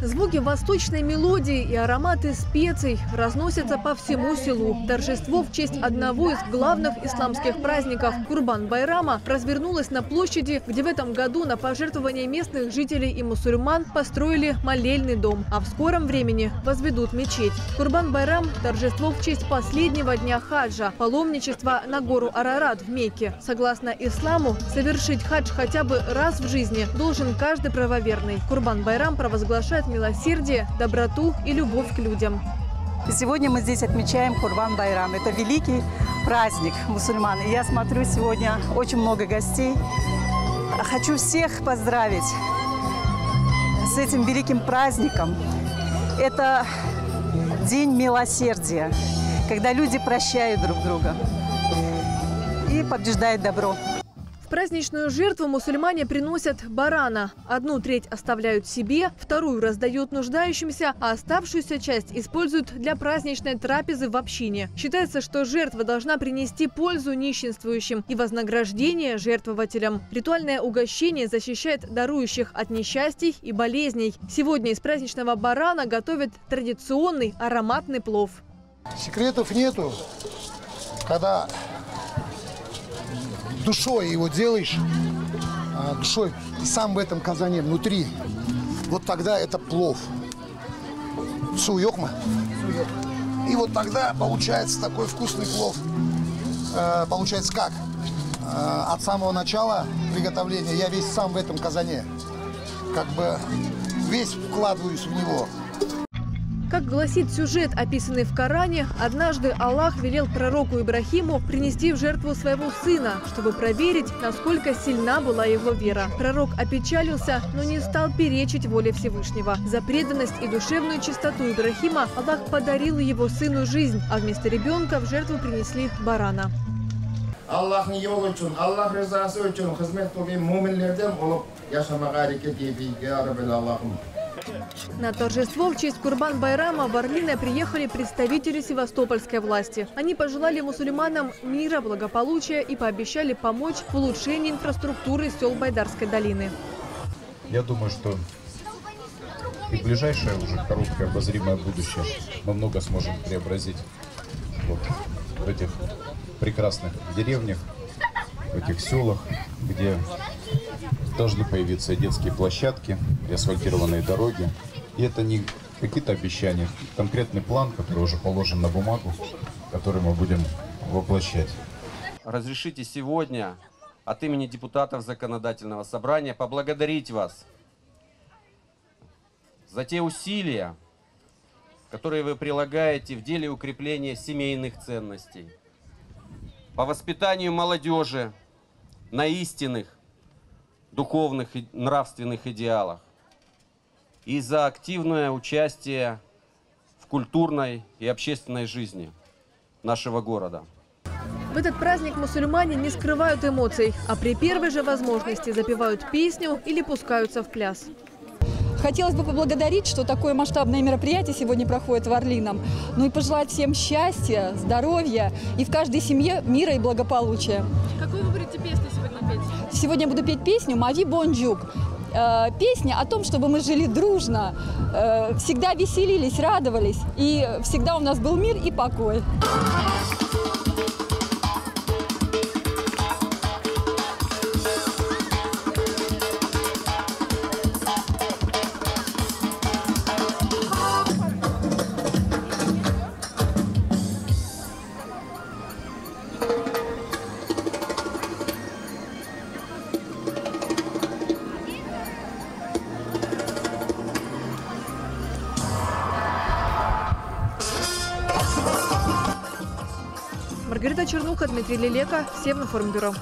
Звуки восточной мелодии и ароматы специй разносятся по всему селу. Торжество в честь одного из главных исламских праздников – Курбан-Байрама развернулось на площади, где в этом году на пожертвование местных жителей и мусульман построили молельный дом, а в скором времени возведут мечеть. Курбан-Байрам – торжество в честь последнего дня хаджа, паломничества на гору Арарат в Мекке. Согласно исламу, совершить хадж хотя бы раз в жизни должен каждый правоверный. Курбан-Байрам провозглашает милосердие, доброту и любовь к людям. Сегодня мы здесь отмечаем Курбан Байрам. Это великий праздник мусульман. И я смотрю, сегодня очень много гостей. Хочу всех поздравить с этим великим праздником. Это день милосердия, когда люди прощают друг друга и побеждает добро. В праздничную жертву мусульмане приносят барана. Одну треть оставляют себе, вторую раздают нуждающимся, а оставшуюся часть используют для праздничной трапезы в общине. Считается, что жертва должна принести пользу нищенствующим и вознаграждение жертвователям. Ритуальное угощение защищает дарующих от несчастий и болезней. Сегодня из праздничного барана готовят традиционный ароматный плов. Секретов нету. Когда душой его делаешь, а, душой, и сам в этом казане внутри, вот тогда это плов. Суёкма. И вот тогда получается такой вкусный плов. Э, Получается как? Э, От самого начала приготовления я весь сам в этом казане. Как бы весь вкладываюсь в него. Как гласит сюжет, описанный в Коране, однажды Аллах велел пророку Ибрахиму принести в жертву своего сына, чтобы проверить, насколько сильна была его вера. Пророк опечалился, но не стал перечить воле Всевышнего. За преданность и душевную чистоту Ибрахима Аллах подарил его сыну жизнь, а вместо ребенка в жертву принесли барана. Аллахның жолы үшін, Аллах ризасы үшін қызмет қылған муминлерден болып яшамаға әрекет етейік, я Раббил Аллахым. на торжество в честь Курбан-Байрама в Орлино приехали представители севастопольской власти. Они пожелали мусульманам мира, благополучия и пообещали помочь в улучшении инфраструктуры сел Байдарской долины. Я думаю, что и в ближайшее уже короткое обозримое будущее мы много сможем преобразить вот в этих прекрасных деревнях, в этих селах, где должны появиться детские площадки, и асфальтированные дороги. И это не какие-то обещания, конкретный план, который уже положен на бумагу, который мы будем воплощать. Разрешите сегодня от имени депутатов Законодательного собрания поблагодарить вас за те усилия, которые вы прилагаете в деле укрепления семейных ценностей, по воспитанию молодежи на истинных духовных и нравственных идеалах и за активное участие в культурной и общественной жизни нашего города. В этот праздник мусульмане не скрывают эмоций, а при первой же возможности запевают песню или пускаются в пляс. Хотелось бы поблагодарить, что такое масштабное мероприятие сегодня проходит в Орлином. Ну и пожелать всем счастья, здоровья и в каждой семье мира и благополучия. Какую вы будете песню сегодня буду петь песню «Мави Бонджук». Э, Песня о том, чтобы мы жили дружно, э, всегда веселились, радовались, и всегда у нас был мир и покой. Маргарита Чернуха, Дмитрий Лелека, Севинформбюро.